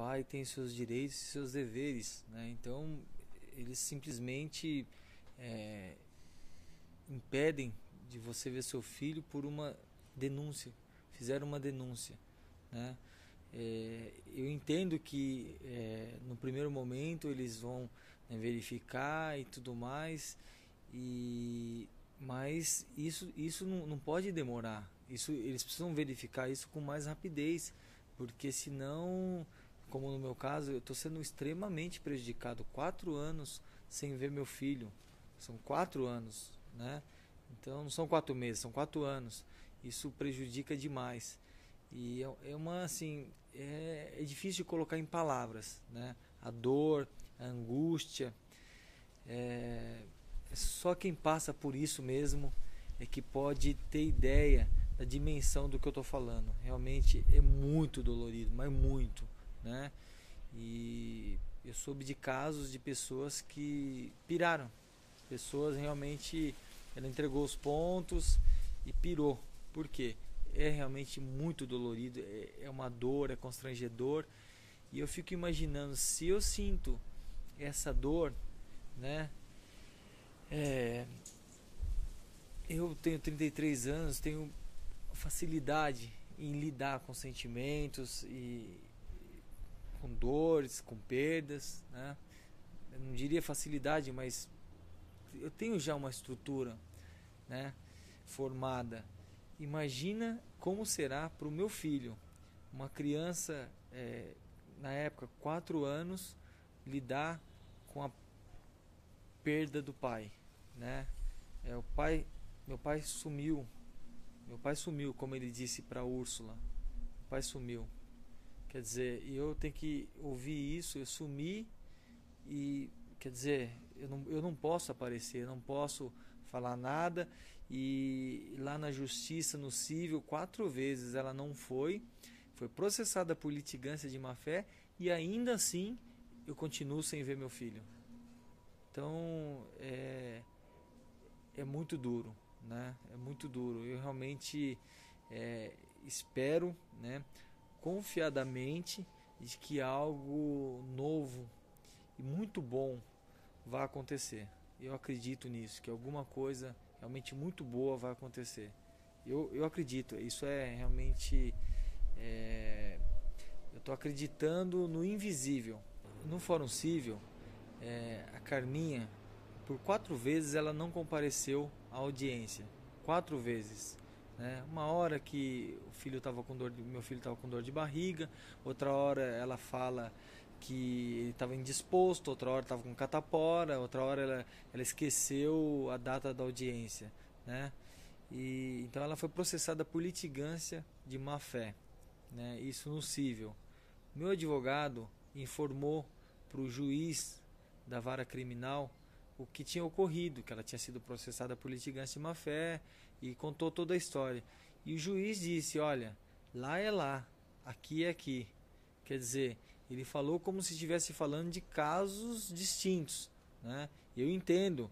pai tem seus direitos e seus deveres, né? Então eles simplesmente é, impedem de você ver seu filho por uma denúncia, fizeram uma denúncia, né? É, eu entendo que é, no primeiro momento eles vão né, verificar e tudo mais, e mas isso isso não, não pode demorar. Isso eles precisam verificar isso com mais rapidez, porque senão, como no meu caso, eu estou sendo extremamente prejudicado. Quatro anos sem ver meu filho, são quatro anos, né? Então não são quatro meses, são quatro anos. Isso prejudica demais. E é, é uma assim, é, é difícil de colocar em palavras, né? A dor, a angústia. É, é só quem passa por isso mesmo é que pode ter ideia da dimensão do que eu estou falando. Realmente é muito dolorido, mas muito, né? E eu soube de casos de pessoas que piraram. Pessoas realmente ela entregou os pontos e pirou. Por quê? É realmente muito dolorido, é, é uma dor, é constrangedor. E eu fico imaginando se eu sinto essa dor, né? É, eu tenho 33 anos, tenho facilidade em lidar com sentimentos e com dores, com perdas, né? Eu não diria facilidade, mas eu tenho já uma estrutura, né, formada. Imagina como será para o meu filho, uma criança é, na época quatro anos lidar com a perda do pai, né? É o pai, meu pai sumiu, meu pai sumiu, como ele disse para Úrsula, o pai sumiu. Quer dizer, eu tenho que ouvir isso, eu sumi e quer dizer, eu não, eu não posso aparecer, não posso falar nada. E lá na justiça, no civil, quatro vezes ela não foi, foi processada por litigância de má fé e ainda assim eu continuo sem ver meu filho. Então é, é muito duro, né? É muito duro. Eu realmente é, espero, né, confiadamente, de que algo novo e muito bom vai acontecer. Eu acredito nisso, que alguma coisa realmente muito boa vai acontecer. Eu, eu acredito, isso é realmente. É, eu estou acreditando no invisível. No Fórum Civil, é, a Carminha, por quatro vezes ela não compareceu à audiência. Quatro vezes. Né? Uma hora que o filho estava com dor, meu filho estava com dor de barriga, outra hora ela fala que ele estava indisposto, outra hora estava com catapora, outra hora ela, ela esqueceu a data da audiência, né? E então ela foi processada por litigância de má fé, né? Isso no cível. Meu advogado informou para o juiz da vara criminal o que tinha ocorrido, que ela tinha sido processada por litigância de má fé e contou toda a história. E o juiz disse: "Olha, lá é lá, aqui é aqui". Quer dizer, ele falou como se estivesse falando de casos distintos. Né? Eu entendo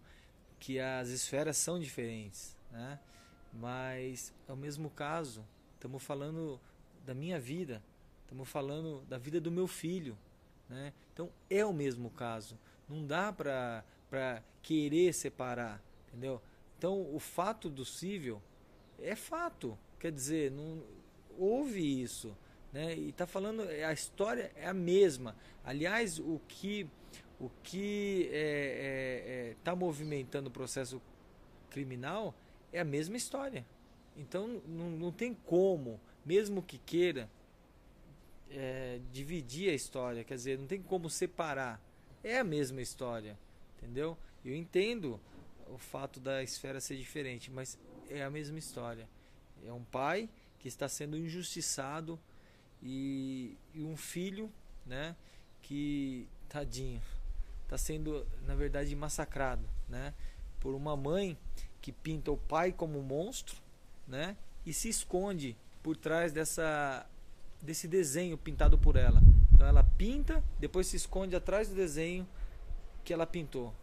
que as esferas são diferentes, né? mas é o mesmo caso. Estamos falando da minha vida, estamos falando da vida do meu filho. Né? Então é o mesmo caso. Não dá para querer separar, entendeu? Então o fato do cível é fato. Quer dizer, não houve isso. Né? E está falando, a história é a mesma. Aliás, o que o que está é, é, é, tá movimentando o processo criminal é a mesma história. Então não, não tem como, mesmo que queira, é, dividir a história, quer dizer, não tem como separar. É a mesma história, entendeu? Eu entendo o fato da esfera ser diferente, mas é a mesma história. É um pai que está sendo injustiçado e, e um filho, né, que tadinho, está sendo na verdade massacrado, né, por uma mãe que pinta o pai como um monstro, né, e se esconde por trás dessa desse desenho pintado por ela. Então ela pinta, depois se esconde atrás do desenho que ela pintou,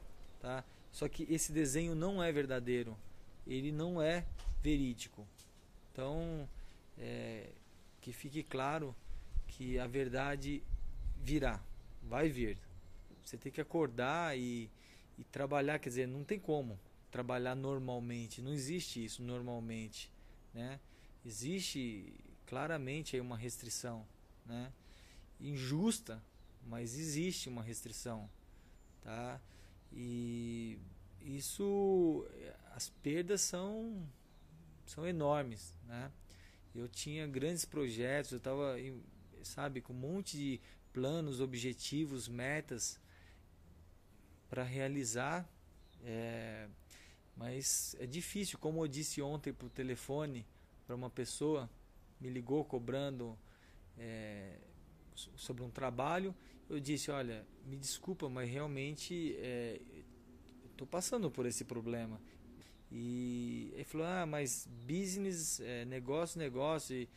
tá? Só que esse desenho não é verdadeiro, ele não é verídico. Então, é, que fique claro que a verdade virá, vai vir. Você tem que acordar e, e trabalhar, quer dizer, não tem como trabalhar normalmente, não existe isso normalmente, né? Existe claramente aí uma restrição, né? Injusta, mas existe uma restrição, tá? E isso, as perdas são são enormes, né? Eu tinha grandes projetos, eu estava, sabe, com um monte de planos, objetivos, metas para realizar, é, mas é difícil, como eu disse ontem por telefone para uma pessoa, me ligou cobrando é, sobre um trabalho, eu disse, olha, me desculpa, mas realmente é, estou passando por esse problema. E ele falou, ah, mas business, é, negócio, negócio. E,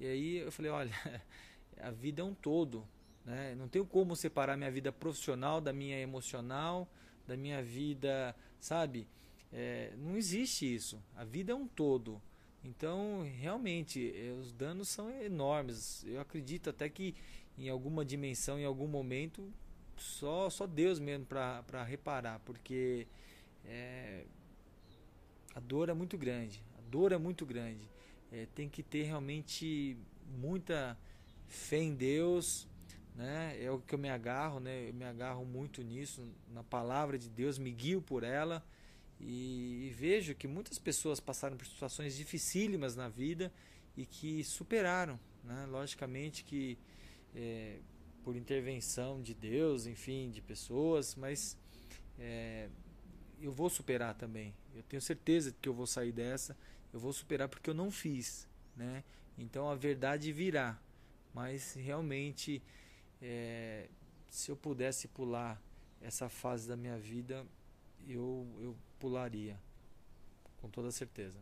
e aí eu falei, olha, a vida é um todo. Né? Não tenho como separar minha vida profissional da minha emocional, da minha vida, sabe? É, não existe isso. A vida é um todo. Então, realmente, é, os danos são enormes. Eu acredito até que em alguma dimensão, em algum momento, só, só Deus mesmo para reparar, porque é, a dor é muito grande. A dor é muito grande. É, tem que ter realmente muita fé em Deus, né? É o que eu me agarro, né? Eu me agarro muito nisso, na palavra de Deus, me guio por ela e, e vejo que muitas pessoas passaram por situações dificílimas na vida e que superaram, né? Logicamente que é, por intervenção de Deus, enfim, de pessoas, mas é, eu vou superar também. Eu tenho certeza que eu vou sair dessa, eu vou superar porque eu não fiz, né? Então a verdade virá, mas realmente é, se eu pudesse pular essa fase da minha vida, eu, eu pularia, com toda certeza.